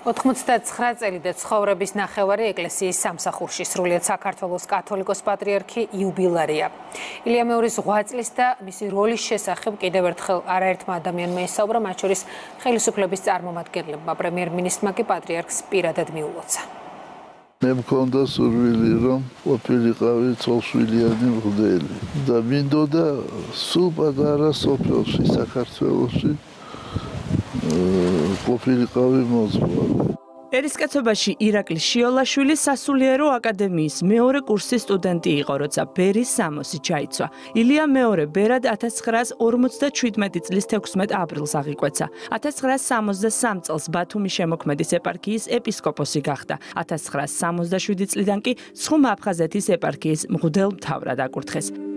99 წელი და ცხოვრების ნახევარი ეკლესიის სამსახურში სრულიად საქართველოს კათოლიკოს პატრიარქი იუბილარია. ილია მეორის ღვაწლის და მისი როლის შესახებ კიდევ ერთხელ არაერთმა ადამიანმა ისაუბრა, მათ შორის ხელისუფლების წარმომადგენლებმა. პრემიერ-მინისტრმა კი პატრიარქს პირადად მიულოცა. მე მქონდა სურვილი რომ ყოფილიყავი ცოლშვილიანი მღვდელი და მინდოდა სულ პატარა სოფელში საქართველოსში ყოფილიყავი მოძღვარი. ერისკაცობაში ირაკლი შიოლაშვილი სასულიერო აკადემიის მეორე კურსის სტუდენტი იყო, როცა ბერის სამოსი ჩაიცვა. ილია მეორე ბერად 1957 წლის 16 აპრილს აღიკვეცა. 1963 წელს ბათუმის შემოქმედის ეპარქიის ეპისკოპოსი გახდა. 1967 წლიდან კი ცხუმ აფხაზეთის ეპარქიის მღვდელმთავრად აკურთხეს.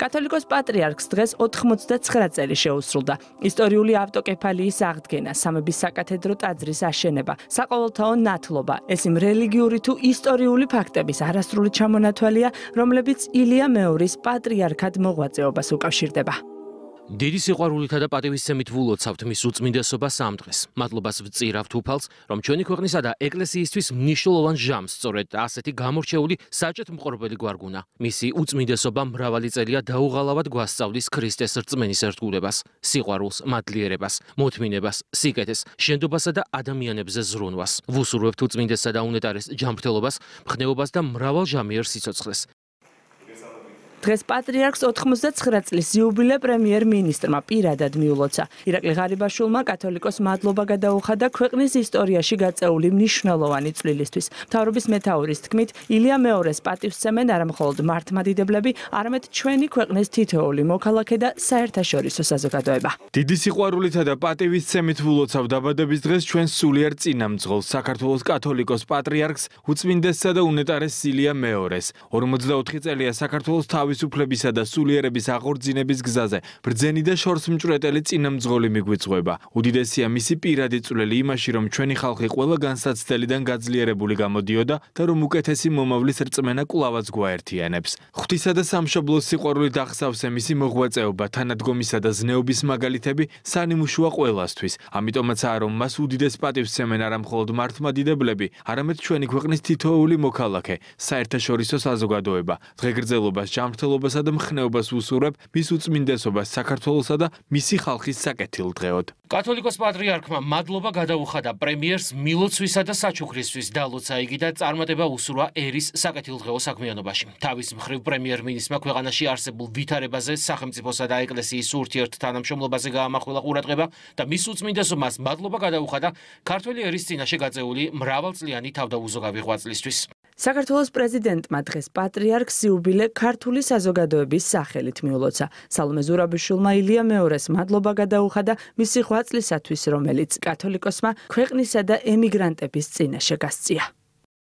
კათოლიკოს პატრიარქს დღეს 99 წელი შეუსრულდა. ისტორიული ავტოკეფალიის აღდგენა, სამების საკათედრო ტაძრის აშენება, საყოველთაო ნათლობა, ეს იმ რელიგიური თუ ისტორიული ფაქტების არასრული ჩამონათვალია, რომლებიც ილია მეორის პატრიარქად მოღვაწეობას უკავშირდება. დიდი სიყვარულითა და პატივისცემით ვულოცავთ მის უწმინდესობას ამ დღეს. მადლობას ვწირავთ უფალს, რომ ჩვენი ქვეყნისა და ეკლესიისთვის მნიშვნელოვან ჟამს სწორედ ასეთი გამორჩეული საჭეთ მყრობელი გვარგუნა. მისი უწმინდესობა მრავალი წელია დაუღალავად გვასწავლის ქრისტეს რწმენის ერთგულებას, სიყვარულს, მადლიერებას, მოთმინებას, სიკეთეს, შენდობასა და ადამიანებზე ზრუნვას. ვუსურვებთ უწმინდესსა და უნეტარეს ჯანმრთელობას, მხნეობას და მრავალჟამიერ სიცოცხლეს. დღეს პატრიარქს 99 წლის იუბილე პრემიერ-მინისტრმა პირადად მიულოცა. ირაკლი ღარიბაშვილმა კათოლიკოს მადლობა გადაუხადა ქვეყნის ისტორიაში გაწეული მნიშვნელოვანი წვლილისთვის. მთავრობის მეტაურის თქმით, ილია მეორეს პატივსცემენ არამხოლოდ მართლმადიდებლები, არამედ ჩვენი ქვეყნის თითოეული მოქალაქე და საერთაშორისო საზოგადოება. დიდი სიყვარულითა და პატივისცემით ვულოცავ დაბადების დღეს ჩვენ სულიერ წინამძღოლს საქართველოს კათოლიკოს პატრიარქს უწმინდესსა და უნეტარეს ილია მეორეს. 44 წელია საქართველოს თავ თავისუფლებისა და სულიერების აღორძინების გზაზე ბრძენი და შორსმჭრეტელი წინამძღოლი მიგვიწვება. უდიდესია მისი პირადი წვლილი იმაში, რომ ჩვენი ხალხი ყველა განსაცდელიდან გაძლიერებული გამოდიოდა და რომ უკეთესი მომავლის რწმენა კვლავაც გვაერთიანებს. ღვთისა და სამშობლოს სიყვარულით ახსავსე მისი მოღვაწეობა, თანადგომისა და ზნეობის მაგალითები სანიმუშოა ყველასთვის. ამიტომაცაა, რომ მას უდიდეს პატივს სცემენ არა მხოლოდ მართლმადიდებლები, არამედ ჩვენი ქვეყნის თითოეული მოქალაქე, საერთაშორისო საზოგადოება. დღეგრძელობას ჯამ მართლობასა და მხნეობას უსურებ მის უწმინდესობას საქართველოსა და მისი ხალხის საკეთილდღეოდ. კათოლიკოს პატრიარქმა მადლობა გადაუხადა პრემიერს მილოცვისა და საჩუქრისთვის დალოცა იგი და წარმატება უსურვა ერის საკეთილდღეო საქმიანობაში. თავის მხრივ პრემიერ-მინისტრმა ქვეყანაში არსებულ ვითარებაზე, სახელმწიფოსა და ეკლესიის ურთიერთთანამშრომლობაზე გაამახვილა ყურადღება და მის უწმინდესობას მადლობა გადაუხადა ქართველი ერის წინაშე გაწეული მრავალწლიანი თავდაუზოგავი ღვაწლისთვის. საქართველოს პრეზიდენტმა დღეს პატრიარქს იუბილე ქართული საზოგადოების სახელით მიულოცა. სალომე ზურაბიშვილმა ილია მეორეს მადლობა გადაუხადა მისი ღვაწლისათვის, რომელიც კათოლიკოსმა ქვეყნისა და ემიგრანტების წინაშე გასწია.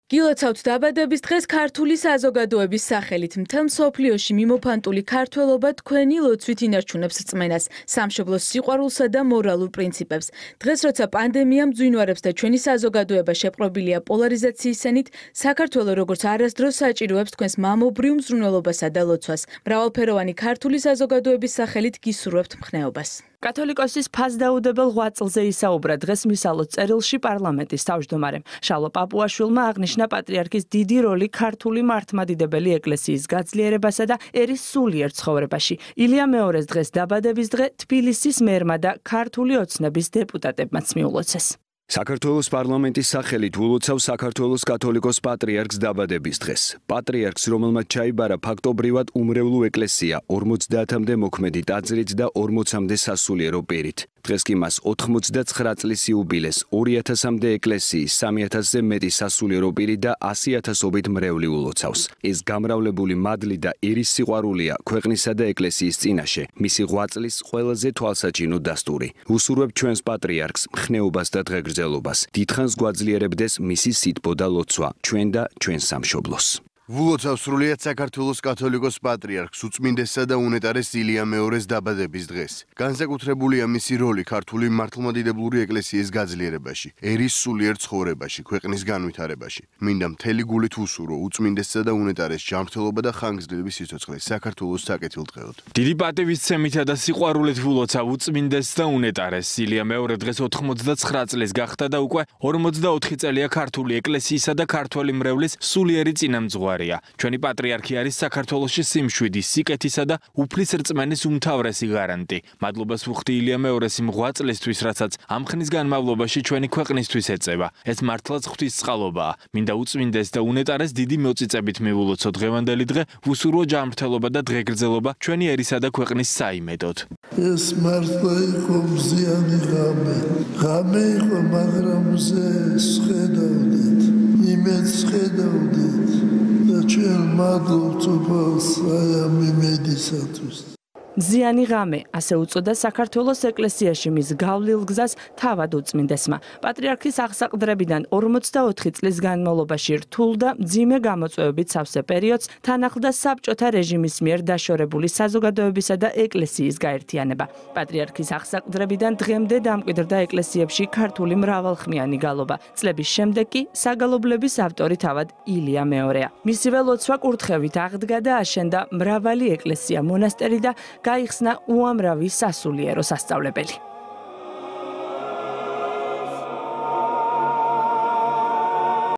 გილოცავთ დაბადების დღეს ქართული საზოგადოების სახელით მთელ მსოფლიოში მიმოფანტული ქართველობა თქვენი ლოცვით ინარჩუნებს რწმენას, სამშობლოს სიყვარულსა და მორალურ პრინციპებს. დღეს როცა პანდემია მძვინვარებს და ჩვენი საზოგადოება შეპყრობილია პოლარიზაციის სენით, საქართველოს როგორც არასდროს საჭიროებს თქვენს მამობრივ მზრუნველობასა და ლოცვას. მრავალფეროვანი ქართული საზოგადოების სახელით გისურვებთ მხნეობას. კათოლიკოსის ფასდაუდებელ ღვაწლზე ისაუბრა დღეს მისალო წერილში პარლამენტის თავმჯდომარემ შალო პაპუაშვილმა აღნიშნა პატრიარქის დიდი როლი ქართული მართლმადიდებელი ეკლესიის გაძლიერებასა და ერის სულიერ ცხოვრებაში ილია მეორეს დღეს დაბადების დღე თბილისის მერმა და ქართული ოცნების დეპუტატებმაც მიულოცეს საქართველოს პარლამენტის სახელით ულოცავ საქართველოს კათოლიკოს პატრიარქს დაბადების დღეს. პატრიარქს, რომელმაც ჩაიბარა ფაქტობრივად უმრევლო ეკლესია 50-მდე მოქმედი ტაძრით და 40-მდე სასულიერო პირით. დღეს კი მას 99 წლის იუბილეს 2000-მდე ეკლესიის 3000-ზე მეტი სასულიერო პირი და 100000ობით მრევლი ულოცავს. ეს გამრავლებული მადლი და ერის სიყვარულია ქვეყნისა და ეკლესიის წინაშე. მისი ღვაწლის ყველაზე თვალსაჩინო დასტური. უსურვებ ჩვენს პატრიარქს, მხნეობას და დღეგრძელობას. დიდხანს გვაძლიერებდეს მისი სიტყვა და ლოცვა ჩვენ და ჩვენ სამშობლოს. ვულოცავ სრულიად საქართველოს კათოლიკოს პატრიარქს უწმინდესსა და უნეტარეს ილია მეორეს დაბადების დღეს. განსაკუთრებულია მისი როლი ქართული მართლმადიდებლური ეკლესიის გაძლიერებაში, ერის სულიერ ცხოვრებაში, ქვეყნის განვითარებაში. მინდა მთელი გულით უსურო უწმინდესსა და უნეტარეს ჯანმრთელობა და ხანგრძლივი სიცოცხლე საქართველოს საკეთილდღეოდ. დიდი პატივისცემითა და სიყვარულით ვულოცავ უწმინდეს და უნეტარეს ილია მეორე დღეს 89 წლის გახდა და უკვე 44 წელია ქართული ეკლესიისა და ქართველი მრევლის სულიერი წინამძღვარი. მდგომარეა. ჩვენი პატრიარქი არის საქართველოსში სიმშვიდის, სიკეთისა და უფლის რწმენის უმთავრესი გარანტი. მადლობას ვუხდი ილია მეორეს იმ ღვაწლისთვის, რასაც ამ ხნის განმავლობაში ჩვენი ქვეყნისთვის ეწევა. ეს მართლაც ღვთის წყალობაა. მინდა უწმინდეს და უნეტარეს დიდი მოწიწებით მივულოცო დღევანდელი დღე, უსურვო ჯანმრთელობა და დღეგრძელობა ჩვენი ერისა და ქვეყნის საიმედოდ. ეს მართლა იყო მზიანი ღამე. ღამე იყო, მაგრამ ზე შეხედავდით. იმედს ხედავდით. ჩვენ მადლობთ უფალს აი ამ იმედისათვის ზიანი ღამე, ასე უწოდა საქართველოს ეკლესიაში მის გავლილ გზას თავად უწმინდესმა. პატრიარქის აღსაყდრებიდან 44 წლის განმავლობაში რთულ და ძიმე გამოწვევებით სავსე პერიოდს თანახლდა საბჭოთა რეჟიმის მიერ დაშორებული საზოგადოებისა და ეკლესიის გაერთიანება. პატრიარქის აღსაყდრებიდან დღემდე დამკვიდრდა ეკლესიებში ქართული მრავალხმიანი გალობა. წლების შემდეგ კი საგალობლების ავტორი თავად ილია მეორეა. მისივე ლოცვა კურთხევით აღდგა და აშენდა მრავალი ეკლესია, მონასტერი და გაიხსნა უამრავი სასულიერო სასწავლებელი.